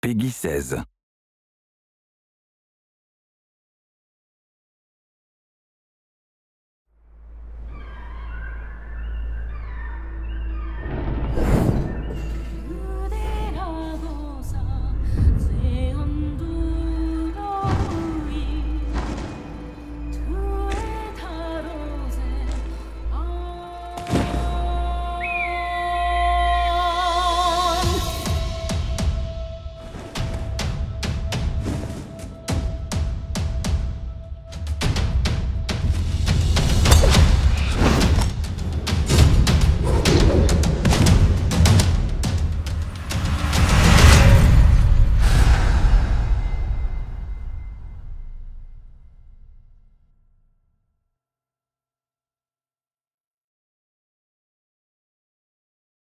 Peggy 16.